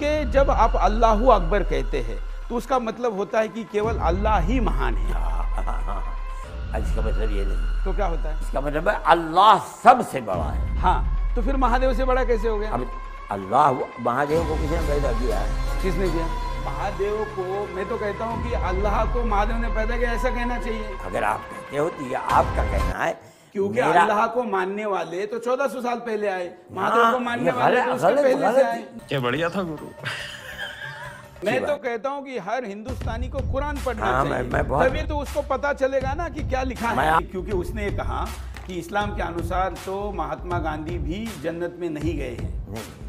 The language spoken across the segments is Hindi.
कि जब आप अल्लाह अकबर कहते हैं तो उसका मतलब होता है कि केवल अल्लाह ही महान है। हाँ, हाँ, हाँ। आज इसका मतलब ये नहीं। तो क्या होता है? इसका मतलब है अल्लाह सबसे बड़ा है। हाँ तो फिर महादेव से बड़ा कैसे हो गया? अब अल्लाह महादेव को किसने पैदा किया है। किसने किया? महादेव को मैं तो कहता हूँ कि अल्लाह को महादेव ने पैदा किया ऐसा कहना चाहिए। अगर आप कहते हो तो ये आपका कहना है क्योंकि अल्लाह को मानने वाले तो चौदह सौ साल पहले आए महादेव हाँ, को मानने वाले तो उसके पहले से आए। ये बढ़िया था गुरु? मैं तो कहता हूँ कि हर हिंदुस्तानी को कुरान पढ़ना हाँ, चाहिए। मैं तभी तो उसको पता चलेगा ना कि क्या लिखा है। क्योंकि उसने कहा कि इस्लाम के अनुसार तो महात्मा गांधी भी जन्नत में नहीं गए हैं।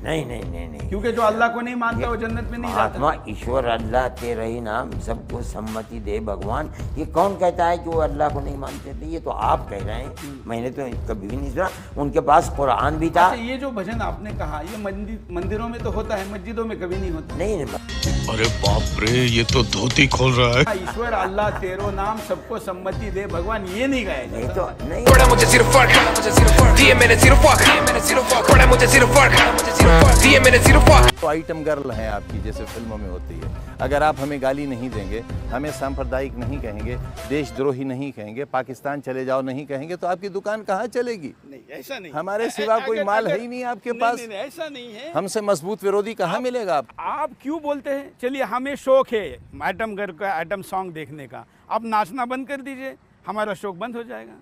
नहीं नहीं नहीं नहीं नहीं। क्योंकि जो अल्लाह को नहीं मानता वो जन्नत में नहीं महात्मा ईश्वर अल्लाह तेरे ही नाम सबको सम्मति दे भगवान। ये कौन कहता है कि वो अल्लाह को नहीं मानते? थे ये तो आप कह रहे हैं। मैंने तो कभी भी नहीं सुना। उनके पास कुरान भी था। अच्छा ये जो भजन आपने कहा ये मंदिर मंदिरों में तो होता है मस्जिदों में कभी नहीं होता? नहीं नहीं अरे बाप रे ये तो धोती खोल रहा है। ईश्वर अल्लाह तेरो नाम सबको सम्मति दे भगवान ये नहीं गाया नहीं जाता तो नहीं। पड़ा मुझे सिर्फ़ फ़र्क दिए मैंने सिर्फ़ फ़र्क पड़ा मुझे सिर्फ़ फ़र्क दिए मैंने सिर्फ़ फ़र्क। तो आइटम गर्ल है आपकी जैसे फ़िल्मों में होती है। अगर आप हमें गाली नहीं देंगे हमें सांप्रदायिक नहीं कहेंगे देशद्रोही नहीं कहेंगे पाकिस्तान चले जाओ नहीं कहेंगे तो आपकी दुकान कहाँ चलेगी? नहीं ऐसा नहीं। हमारे सिवा कोई माल है ही नहीं आपके पास। ऐसा नहीं है। हमसे मज़बूत विरोधी कहाँ मिलेगा आप? आप क्यों बोलते हैं? चलिए हमें शौक है आइटम घर का आइटम सॉन्ग देखने का। आप नाचना बंद कर दीजिए हमारा शौक बंद हो जाएगा।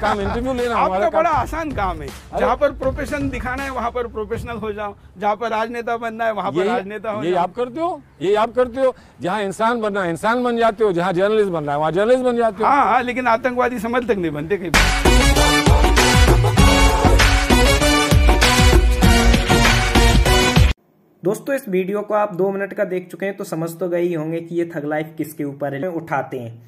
काम इंटरव्यू लेना हमारा आपका काम। बड़ा आसान काम है। जहाँ पर प्रोफेशन दिखाना है वहाँ पर प्रोफेशनल हो जाओ। जहाँ पर राजनेता बनना है वहाँ पर राजनेता हो ये आप करते हो? ये आप करते हो? जहाँ इंसान बनना है इंसान बन जाते हो जहाँ जर्नलिस्ट बनना है वहाँ जर्नलिस्ट बन जाते हो? हाँ हाँ लेकिन आतंकवादी समझ तक नहीं बनते कहीं दोस्तों, इस वीडियो को आप दो मिनट का देख चुके हैं तो समझ तो गए होंगे कि ये थग लाइफ किसके ऊपर उठाते हैं।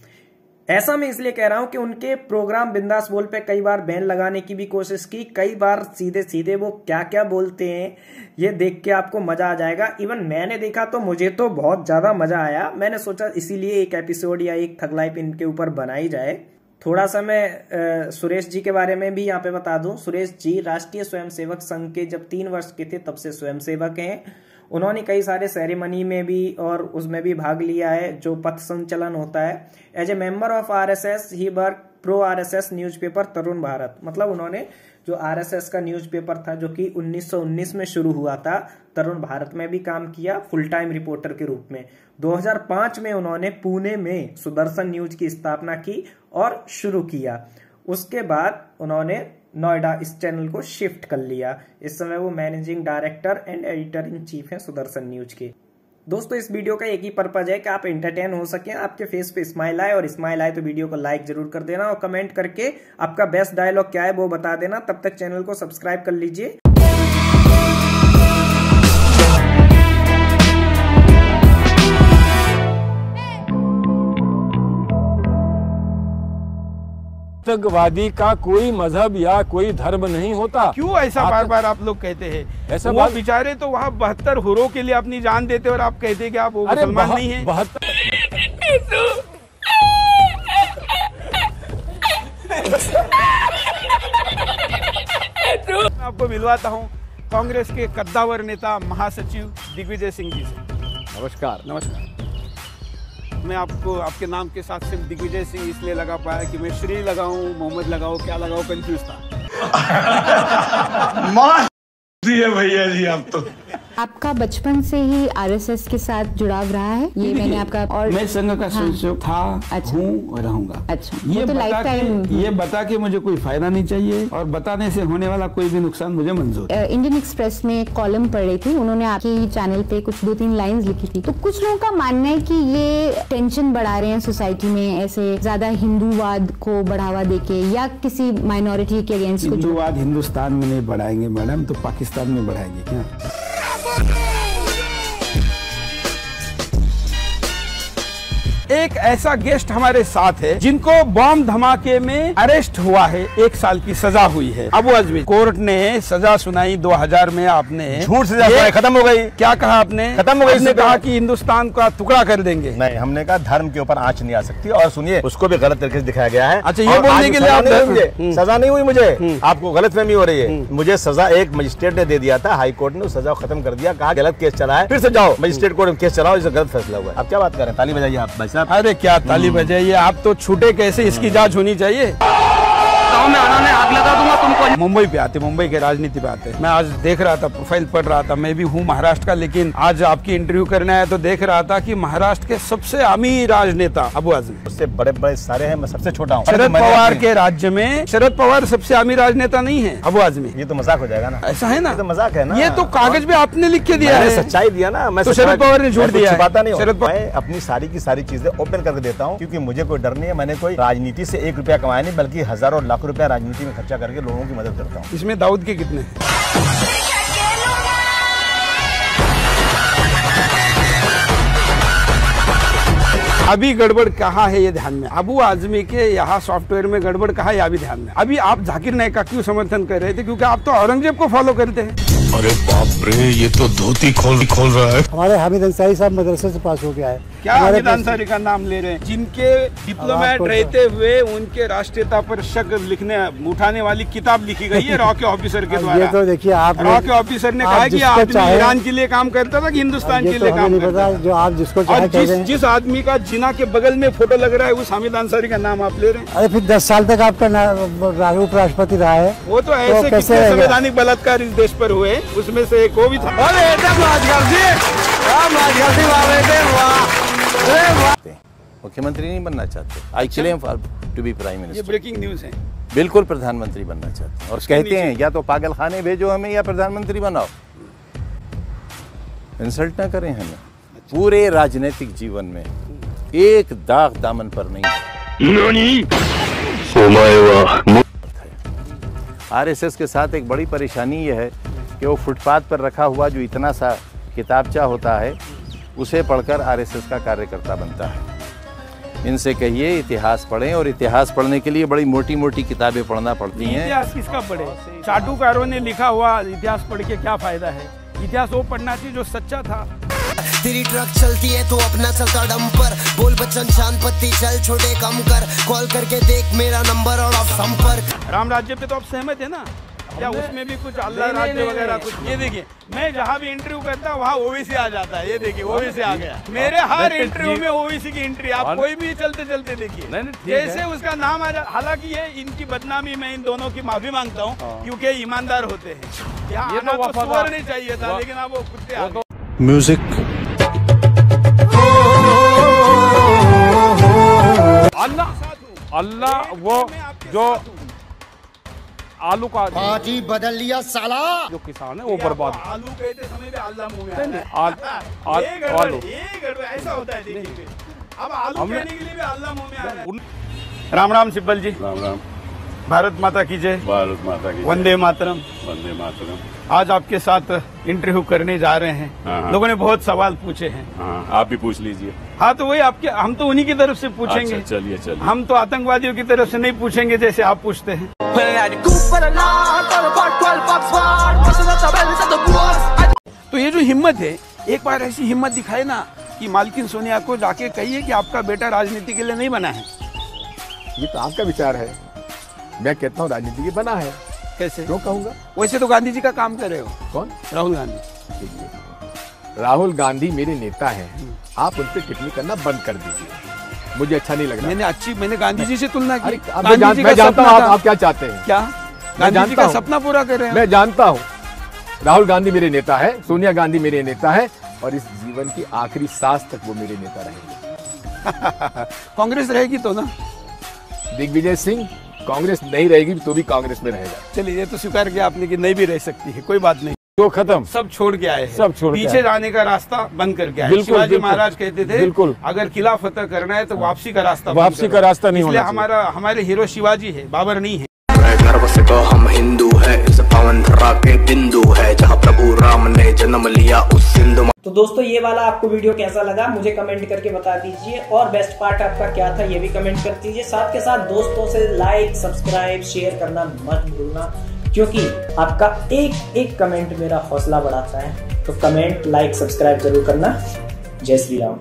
ऐसा मैं इसलिए कह रहा हूँ कि उनके प्रोग्राम बिंदास बोल पे कई बार बैन लगाने की भी कोशिश की, कई बार सीधे सीधे वो क्या क्या बोलते हैं, ये देख के आपको मज़ा आ जाएगा। इवन मैंने देखा तो मुझे तो बहुत ज़्यादा मज़ा आया। मैंने सोचा इसीलिए एक एपिसोड या एक थग लाइफ इनके ऊपर बनाई जाए। थोड़ा सा मैं सुरेश जी के बारे में भी यहाँ पे बता दूँ। सुरेश जी राष्ट्रीय स्वयंसेवक संघ के जब तीन वर्ष के थे तब से स्वयंसेवक हैं। उन्होंने कई सारे सेरेमनी में भी और उसमें भी भाग लिया है, जो पथ संचलन होता है। As a member of RSS he work for RSS newspaper Tarun Bharat मतलब उन्होंने जो आरएसएस का न्यूज़पेपर था, जो कि 1919 में शुरू हुआ था, तरुण भारत में भी काम किया फुल टाइम रिपोर्टर के रूप में। 2005 में उन्होंने पुणे में सुदर्शन न्यूज़ की स्थापना की और शुरू किया। उसके बाद उन्होंने नोएडा इस चैनल को शिफ्ट कर लिया। इस समय वो managing director and editor in chief हैं सुदर्शन न्यूज़ के। दोस्तों, इस वीडियो का एक ही पर्पज है कि आप एंटरटेन हो सकें, आपके फेस पे स्माइल आए, और स्माइल आए तो वीडियो को लाइक ज़रूर कर देना और कमेंट करके आपका बेस्ट डायलॉग क्या है वो बता देना। तब तक चैनल को सब्सक्राइब कर लीजिए। आतंकवादी का कोई मज़हब या कोई धर्म नहीं होता। क्यों ऐसा बार बार आप लोग कहते हैं? ऐसा वो बात- बेचारे तो वहाँ बहत्तर हुरों के लिए अपनी जान देते और आप कहते कि आप वो अरे मुसलमान बह- नहीं है। बहत्तर मैं आपको मिलवाता हूँ कांग्रेस के कद्दावर नेता महासचिव दिग्विजय सिंह जी से। नमस्कार नमस्कार। मैं आपको, आपके नाम के साथ सिर्फ़ दिग्विजय सिंह इसलिए लगा पाया कि मैं श्री लगाऊँ, मोहम्मद लगाऊँ, क्या लगाऊँ कंफ्यूज था। भैया जी आप तो। आपका बचपन से ही आरएसएस के साथ जुड़ाव रहा है? ये मैंने आपका और मैं संघ का हाँ। सदस्य था अच्छा। हूँ रहूँगा। अच्छा, ये तो बता के ये बता के मुझे कोई फ़ायदा नहीं चाहिए और बताने से होने वाला कोई भी नुकसान मुझे मंजूर इंडियन एक्सप्रेस में कॉलम पढ़ रही थी उन्होंने आपके चैनल पे कुछ दो तीन लाइन लिखी थी। तो कुछ लोगों का मानना है की ये टेंशन बढ़ा रहे हैं सोसाइटी में ऐसे ज़्यादा हिंदूवाद को बढ़ावा देके या किसी माइनॉरिटी के अगेंस्ट हिंदूवाद हिंदुस्तान में नहीं बढ़ाएँगे मैडम तो पाकिस्तान में बढ़ाएँगे क्या? एक ऐसा गेस्ट हमारे साथ है जिनको बॉम्ब धमाके में अरेस्ट हुआ है एक साल की सजा हुई है। अबू अजमी कोर्ट ने सजा सुनाई 2000 में आपने। झूठ सजा सुनाई, खत्म हो गई। क्या कहा आपने? खत्म हो गई इससे कहा। कि हिंदुस्तान का टुकड़ा कर देंगे। नहीं हमने कहा धर्म के ऊपर आँच नहीं आ सकती और सुनिए उसको भी गलत तरीके से दिखाया गया है। अच्छा, ये बोलने के लिए आप हम्म। सजा नहीं हुई मुझे। आपको गलत फहमी हो रही है। मुझे सजा एक मजिस्ट्रेट ने दे दिया था हाई कोर्ट ने सजा खत्म कर दिया कहा गलत केस चला है फिर से जाओ मजिस्ट्रेट कोर्ट में केस चलाओ इसे गलत फैसला हुआ है। अब क्या बात कर रहे हैं? ताली बजाइए आप भाई साहब अरे क्या ताली बजाइए आप तो छूटे कैसे इसकी जाँच होनी चाहिए। गाँव में आना आग लगा दूँगा मुंबई पे आते मुंबई के राजनीति पे आते। मैं आज देख रहा था प्रोफ़ाइल पढ़ रहा था मैं भी हूँ महाराष्ट्र का लेकिन आज आपकी इंटरव्यू करने आया तो देख रहा था की महाराष्ट्र के सबसे अमीर राजनेता अबू आजमी। उससे बड़े बड़े सारे हैं मैं सबसे छोटा हूँ। शरद पवार के राज्य में शरद पवार सबसे अमीर राजनेता नहीं है अबू आजमी ये तो मज़ाक हो जाएगा ना। ऐसा है ना? तो मज़ाक है ना। ये तो कागज़ पे आपने लिख के दिया है। सच्चाई दिया ना मैं तो शरद पवार ने झूठ दिया। नहीं शरद पवार- मैं अपनी सारी की सारी चीज़ें ओपन करके देता हूँ क्योंकि मुझे कोई डर नहीं है मैंने कोई राजनीति से एक रुपया कमाया नहीं बल्कि हज़ारों लाख रुपया राजनीति में खर्चा करके लोगों की मदद करता हूँ। इसमें दाऊद के कितने? अभी गड़बड़ कहा है ये ध्यान में? अबू आजमी के यहाँ सॉफ्टवेयर में गड़बड़ कहा है अभी ध्यान में। अभी आप जाकिर नायक का क्यों समर्थन कर रहे थे? क्योंकि आप तो औरंगज़ेब को फॉलो करते हैं। अरे बाप रे ये तो धोती खोल खोल रहा है। हमारे हामिद अंसारी साहब मदरसे से पास हो गया है। क्या हामिद अंसारी का नाम ले रहे हैं? जिनके डिप्लोमेट रहते हुए उनके राष्ट्रीयता पर शक लिखने उठाने वाली किताब लिखी गई है रॉके ऑफिसर के द्वारा। ये तो देखिए आप रॉके ऑफिसर ने कहा की आप ईरान के लिए काम करता था कि हिंदुस्तान के तो लिए काम करता था। जो आप जिसको और चाहे कह जिस रहे हैं जिस आदमी का जिना के बगल में फ़ोटो लग रहा है उस हामिद अंसारी का नाम आप ले रहे हैं। अरे फिर दस साल तक आपका उपराष्ट्रपति रहा है। वो तो ऐसे कैसे कितने रहेगा? संवैधानिक बलात्कार इस देश पर हुए? उसमें से एक वो भी था। अरे मुख्यमंत्री नहीं बनना चाहते। I claim for to be prime minister breaking news है। बिल्कुल प्रधानमंत्री बनना चाहते हैं। और कहते हैं या तो पागल खाने भेजो हमें या प्रधानमंत्री बनाओ। इंसल्ट ना करें हमें। पूरे राजनीतिक जीवन में एक दाग दामन पर नहीं आरएसएस के साथ एक बड़ी परेशानी यह है कि वो फुटपाथ पर रखा हुआ जो इतना सा किताबचा होता है उसे पढ़कर आरएसएस का कार्यकर्ता बनता है। इनसे कहिए इतिहास पढ़ें और इतिहास पढ़ने के लिए बड़ी मोटी मोटी किताबें पढ़ना पड़ती हैं। इतिहास किसका पढ़े? चाटुकारों ने लिखा हुआ इतिहास पढ़ के क्या फ़ायदा है? इतिहास वो पढ़ना चाहिए जो सच्चा था। तेरी ट्रक चलती है तो अपना चलता डंपर बोल बच्चन शान पत्ती चल छोटे कम कर। कॉल करके देख मेरा नंबर और आप संपर्क। राम राज्य पे तो आप सहमत है ना? क्या उसमें भी कुछ अल्लाह राज्य वगैरह कुछ? ये देखिए मैं जहाँ भी इंटरव्यू करता हूँ वहाँ ओबीसी आ जाता है। ये देखिए ओबीसी आ गया। मेरे हर इंटरव्यू में ओबीसी की एंट्री आप कोई भी चलते चलते देखिए। जैसे उसका नाम आ जा हालाँकि ये इनकी बदनामी मैं इन दोनों की माफ़ी माँगता हूँ क्योंकि ईमानदार होते हैं। यहाँ ये आना तो तो नहीं चाहिए था लेकिन अब वो कुत्ते आ म्यूज़िक अल्लाह अल्लाह वो जो आलू का पार्टी बदल लिया साला। जो किसान है वो बर्बाद। आलू कहते समय भी अल्लाह मुँह में है। आल, आल, ये गड़बड़ आलू। है, ये गड़बड़ है, ऐसा होता है देखिए। अब आलू कहने के लिए भी अल्लाह मुँह में आ रहा है राम राम सिब्बल जी। राम राम। भारत माता की जय। भारत माता की वंदे मातरम। वंदे मातरम। आज आपके साथ इंटरव्यू करने जा रहे हैं। हाँ, हाँ। लोगों ने बहुत सवाल पूछे हैं। हाँ आप भी पूछ लीजिए। हाँ तो वही आपके हम तो उन्हीं की तरफ़ से पूछेंगे। अच्छा, चलिए चलिए। हम तो आतंकवादियों की तरफ़ से नहीं पूछेंगे जैसे आप पूछते हैं। तो ये जो हिम्मत है एक बार ऐसी हिम्मत दिखाए ना कि मालकिन सोनिया को जाके कहिए कि आपका बेटा राजनीति के लिए नहीं बना है। ये तो आपका विचार है। मैं कहता हूँ राजनीति की बना है। कैसे? क्यों कहूँगा? वैसे तो गांधी जी का काम कर रहे हो। कौन? राहुल गांधी। राहुल गांधी मेरे नेता हैं। आप उन पर टिप्पणी करना बंद कर दीजिए। मुझे अच्छा नहीं लग रहा। मैंने अच्छी मैंने गांधी जी से तुलना की। मैं, जानता हूँ आप, आप क्या चाहते हैं। क्या? गांधी जी जानता का हूँ। सपना पूरा कर रहे हैं। मैं जानता हूँ। राहुल गांधी मेरे नेता है सोनिया गांधी मेरे नेता है और इस जीवन की आखिरी सांस तक वो मेरे नेता रहेंगे। कांग्रेस रहेगी तो ना? दिग्विजय सिंह कांग्रेस नहीं रहेगी तो भी कांग्रेस में रहेगा। चलिए ये तो स्वीकार किया आपने कि नहीं भी रह सकती है कोई बात नहीं। जो खत्म। सब छोड़ के आए सब छोड़ पीछे जाने का रास्ता बंद करके आए शिवाजी महाराज कहते थे बिल्कुल। अगर किला फतह करना है तो वापसी का रास्ता वापसी का रास्ता नहीं होना हमारा हमारे हीरो शिवाजी है बाबर नहीं है। है। गर्व से तो हम हिंदू है। इस पावन धरा के बिंदु है, जहाँ प्रभु राम ने जन्म लिया उस सिंधु तो दोस्तों, ये वाला आपको वीडियो कैसा लगा, मुझे कमेंट करके बता दीजिए। और बेस्ट पार्ट आपका क्या था, ये भी कमेंट कर दीजिए। साथ के साथ दोस्तों से लाइक सब्सक्राइब शेयर करना मत भूलना, क्योंकि आपका एक एक कमेंट मेरा हौसला बढ़ाता है। तो कमेंट लाइक सब्सक्राइब ज़रूर करना। जय श्री राम।